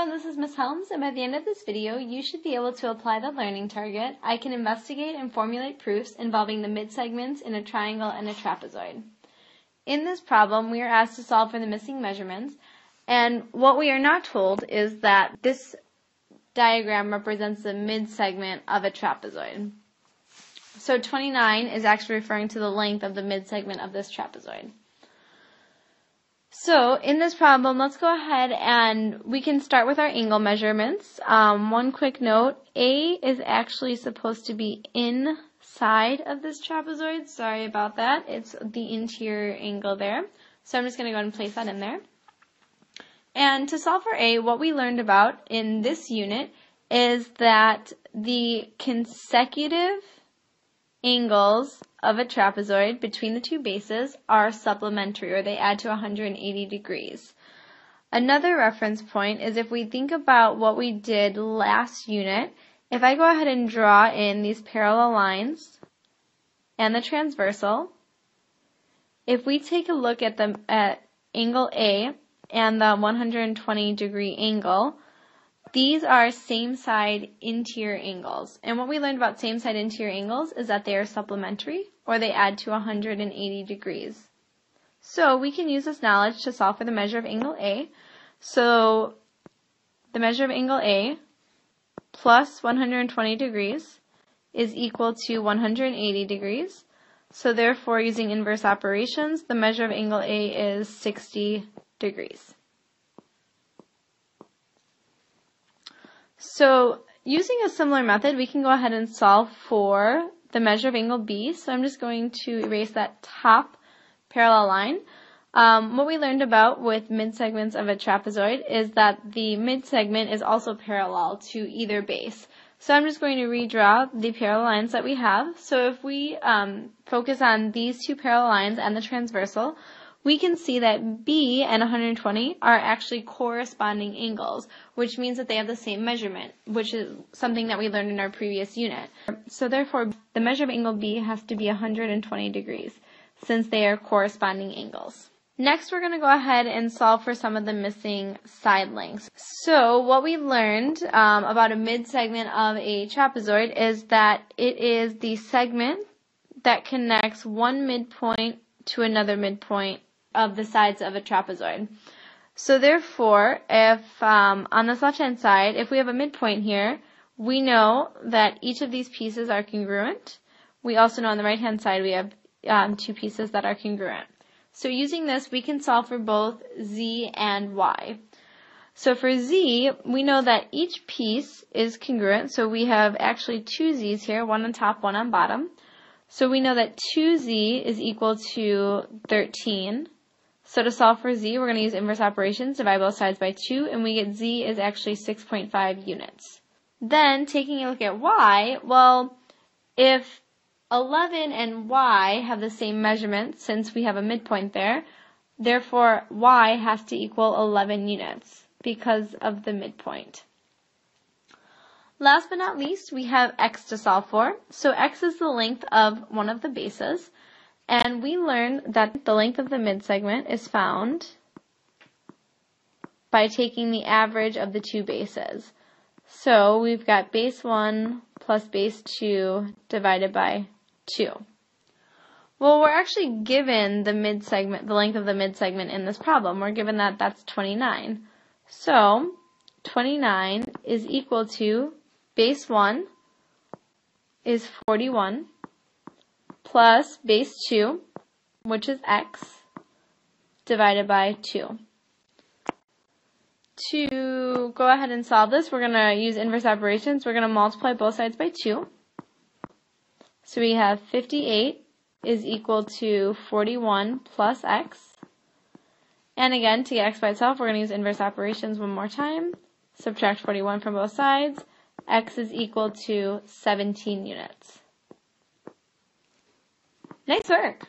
everyone, this is Ms. Helms, and by the end of this video, you should be able to apply the learning target. I can investigate and formulate proofs involving the midsegments in a triangle and a trapezoid. In this problem, we are asked to solve for the missing measurements, and what we are not told is that this diagram represents the midsegment of a trapezoid. So 29 is actually referring to the length of the midsegment of this trapezoid. So in this problem, let's go ahead and we can start with our angle measurements. Um, one quick note, A is actually supposed to be inside of this trapezoid. Sorry about that. It's the interior angle there. So I'm just going to go ahead and place that in there. And to solve for A, what we learned about in this unit is that the consecutive angles of a trapezoid between the two bases are supplementary or they add to 180 degrees. Another reference point is if we think about what we did last unit, if I go ahead and draw in these parallel lines and the transversal, if we take a look at the at angle A and the 120 degree angle, these are same side interior angles. And what we learned about same side interior angles is that they are supplementary or they add to 180 degrees. So we can use this knowledge to solve for the measure of angle A. So the measure of angle A plus 120 degrees is equal to 180 degrees. So therefore, using inverse operations, the measure of angle A is 60 degrees. So using a similar method, we can go ahead and solve for the measure of angle B. So I'm just going to erase that top parallel line. Um, what we learned about with midsegments of a trapezoid is that the midsegment is also parallel to either base. So I'm just going to redraw the parallel lines that we have. So if we um, focus on these two parallel lines and the transversal, we can see that B and 120 are actually corresponding angles, which means that they have the same measurement, which is something that we learned in our previous unit. So therefore, the measure of angle B has to be 120 degrees, since they are corresponding angles. Next, we're going to go ahead and solve for some of the missing side lengths. So what we learned um, about a mid-segment of a trapezoid is that it is the segment that connects one midpoint to another midpoint of the sides of a trapezoid. So therefore, if um, on this left-hand side, if we have a midpoint here, we know that each of these pieces are congruent. We also know on the right-hand side we have um, two pieces that are congruent. So using this, we can solve for both z and y. So for z, we know that each piece is congruent. So we have actually two z's here, one on top, one on bottom. So we know that 2z is equal to 13. So to solve for z, we're going to use inverse operations, divide both sides by 2, and we get z is actually 6.5 units. Then, taking a look at y, well, if 11 and y have the same measurement, since we have a midpoint there, therefore y has to equal 11 units because of the midpoint. Last but not least, we have x to solve for. So x is the length of one of the bases. And we learned that the length of the midsegment is found by taking the average of the two bases. So we've got base 1 plus base 2 divided by 2. Well, we're actually given the midsegment, the length of the midsegment in this problem. We're given that that's 29. So 29 is equal to base 1 is 41 plus base 2, which is x, divided by 2. To go ahead and solve this, we're going to use inverse operations. We're going to multiply both sides by 2. So we have 58 is equal to 41 plus x. And again, to get x by itself, we're going to use inverse operations one more time. Subtract 41 from both sides. x is equal to 17 units. Nice work.